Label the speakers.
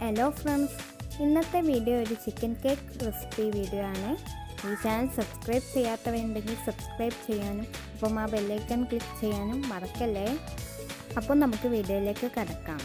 Speaker 1: Hello friends ഇന്നത്തെ video ഒരു chicken cake recipe video ആണ്. ഈ ചാനൽ സബ്സ്ക്രൈബ് ചെയ്യാത്തവരുണ്ടെങ്കിൽ സബ്സ്ക്രൈബ് ചെയ്യാനും അപ്പം ആ ബെല്ലൈക്കൺ ക്ലിക്ക് ചെയ്യാനും മറക്കല്ലേ? അപ്പോൾ നമുക്ക് വീഡിയോയിലേക്ക് കടക്കാം.